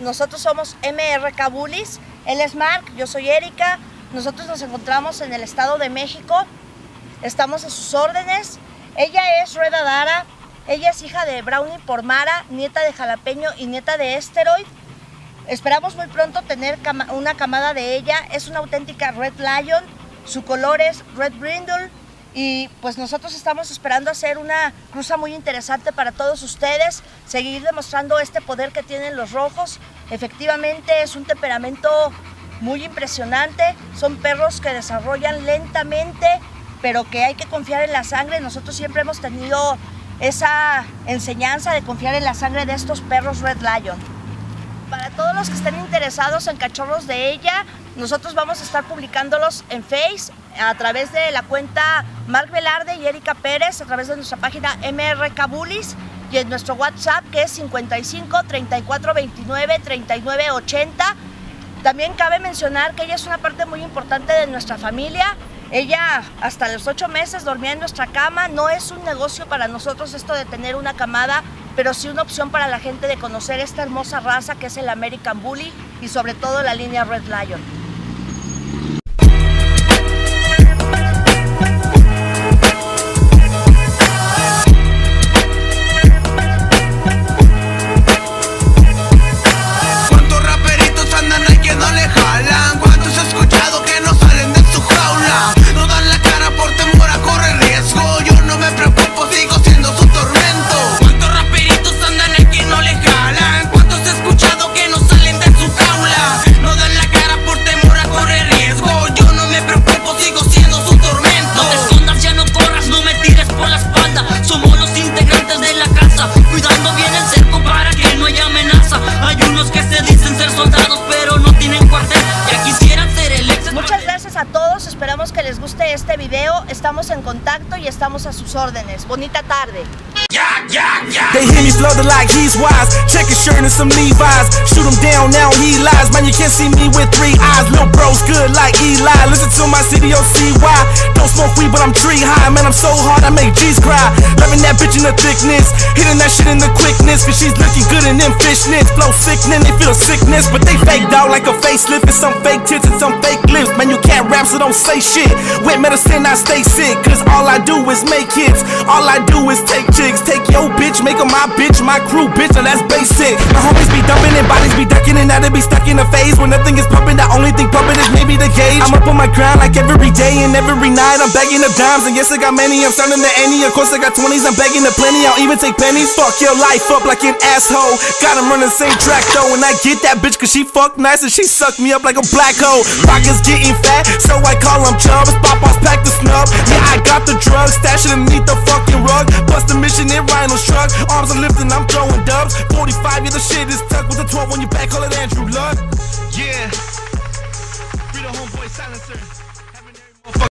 nosotros somos MRK Bullies, él es Mark, yo soy Erika, nosotros nos encontramos en el Estado de México, estamos a sus órdenes, ella es Reda Dara, ella es hija de Brownie por Mara, nieta de Jalapeño y nieta de Esteroid. Esperamos muy pronto tener una camada de ella, es una auténtica Red Lion, su color es Red Brindle, y pues nosotros estamos esperando hacer una cruza muy interesante para todos ustedes, seguir demostrando este poder que tienen los rojos. Efectivamente es un temperamento muy impresionante, son perros que desarrollan lentamente, pero que hay que confiar en la sangre. Nosotros siempre hemos tenido esa enseñanza de confiar en la sangre de estos perros Red Lion. Para todos los que estén interesados en cachorros de ella, nosotros vamos a estar publicándolos en Face a través de la cuenta Mark Velarde y Erika Pérez, a través de nuestra página MRK Bullies y en nuestro WhatsApp que es 55 34 29 39 80. También cabe mencionar que ella es una parte muy importante de nuestra familia. Ella hasta los ocho meses dormía en nuestra cama. No es un negocio para nosotros esto de tener una camada, pero sí una opción para la gente de conocer esta hermosa raza que es el American Bully y sobre todo la línea Red Lion. Esperamos que les guste este video. Estamos en contacto y estamos a sus órdenes. Bonita tarde. Me floating like he's wise. Check his shirt and some Levi's. Shoot him down, now he lies. Man, you can't see me with three eyes. Little bro's good like Eli. Listen to my why. Don't smoke weed, but I'm tree high. Man, I'm so hard, I make G's cry. Loving that bitch in the thickness. Hitting that shit in the quickness. Cause she's looking good in them fishnets. Flow sickening, they feel sickness. But they fake dog like a facelift. And some fake tits and some fake lips. Man, you can't rap, so don't say shit. With medicine, I stay sick. Cause all I do is make hits. All I do is take chicks take your bitch, make her my bitch, my crew, bitch, and that's basic. My homies be dumping and bodies be ducking and now they be stuck in a phase where nothing is pumping. The only thing pumping is maybe the gauge. I'm up on my grind like every day and every night. I'm begging the dimes, and yes, I got many. I'm starting to any. Of course, I got 20s, I'm begging the plenty. I'll even take pennies. Fuck your life up like an asshole. Got him running the same track though, and I get that bitch cause she fuck nice and she suck me up like a black hole. Rockets getting fat, so I call them chubs. Pop off, pack the snub. Yeah, I got the drugs, stash it underneath the fucking rug. Bust the mission in Rhino truck. Arms are lifting, I'm throwing dubs. 45, yeah, the shit is tucked with a 12 on your back, call it Andrew Luck. Yeah. Homeboy silencer.